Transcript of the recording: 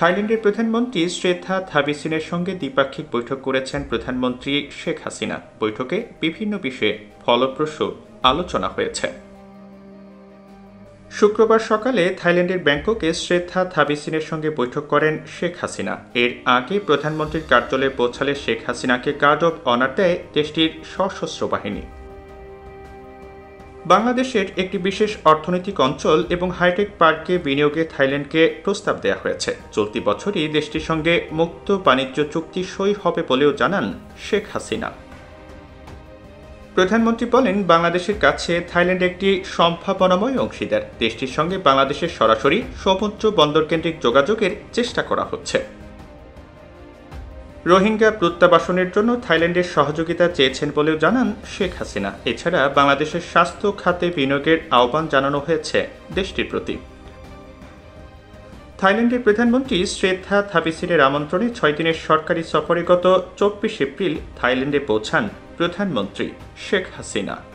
থাইল্যান্ডের প্রধানমন্ত্রী শ্রেথা থাবিসিনের সঙ্গে দ্বিপাক্ষিক বৈঠক করেছেন প্রধানমন্ত্রী শেখ হাসিনা। বৈঠকে বিভিন্ন বিষয়ে ফলপ্রসূ আলোচনা হয়েছে। শুক্রবার সকালে থাইল্যান্ডের ব্যাংককে শ্রেথা থাবিসিনের সঙ্গে বৈঠক করেন শেখ হাসিনা। এর আগে প্রধানমন্ত্রীর কার্যালয়ে পৌঁছালে শেখ হাসিনাকে গার্ড অব অনার দেয় দেশটির সশস্ত্র বাহিনী। বাংলাদেশের একটি বিশেষ অর্থনৈতিক অঞ্চল এবং হাইটেক পার্কে বিনিয়োগে থাইল্যান্ডকে প্রস্তাব দেওয়া হয়েছে। চলতি বছরই দেশটির সঙ্গে মুক্ত বাণিজ্য চুক্তি সই হবে বলেও জানান শেখ হাসিনা। প্রধানমন্ত্রী বলেন, বাংলাদেশের কাছে থাইল্যান্ড একটি সম্ভাবনাময় অংশীদার। দেশটির সঙ্গে বাংলাদেশের সরাসরি সমুদ্র বন্দরকেন্দ্রিক যোগাযোগের চেষ্টা করা হচ্ছে। রোহিঙ্গা প্রত্যাবাসনের জন্য থাইল্যান্ডের সহযোগিতা চেয়েছেন বলেও জানান শেখ হাসিনা। এছাড়া বাংলাদেশের স্বাস্থ্য খাতে বিনিয়োগের আহ্বান জানানো হয়েছে দেশটির প্রতি। থাইল্যান্ডের প্রধানমন্ত্রী শ্রেদ্ধা থাবিসিনের আমন্ত্রণে ছয় দিনের সরকারি সফরে গত চব্বিশ এপ্রিল থাইল্যান্ডে পৌঁছান প্রধানমন্ত্রী শেখ হাসিনা।